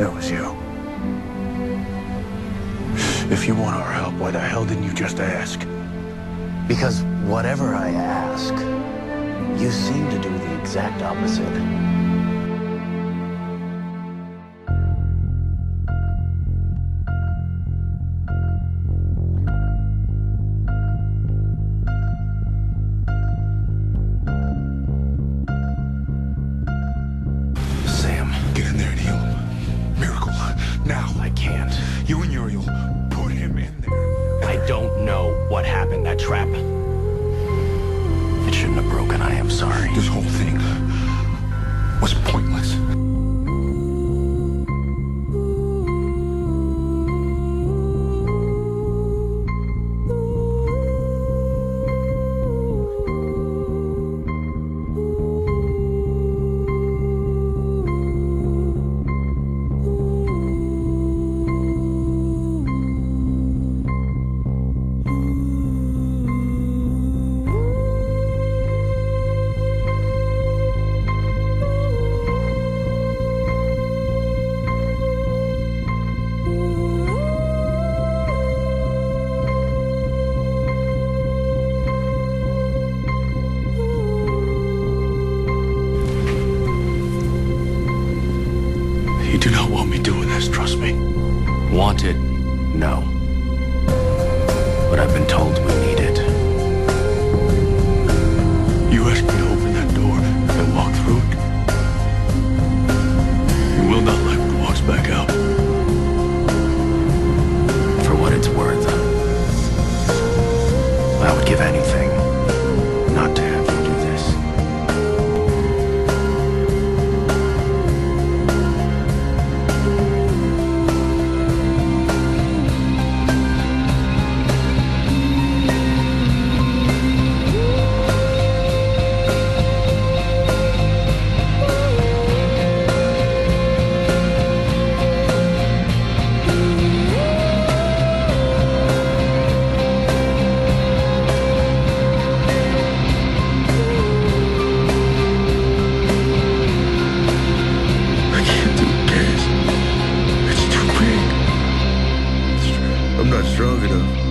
It was you. If you want our help, why the hell didn't you just ask? Because whatever I ask, you seem to do the exact opposite. Now. I can't. You and Uriel, put him in there. I don't know what happened. That trap. It shouldn't have broken. I am doing this, trust me. Wanted? No. But I've been told we need it. You asked me to open that door, and walk through it. You will not like what walks back out. For what it's worth, I would give anything. I'm not strong enough.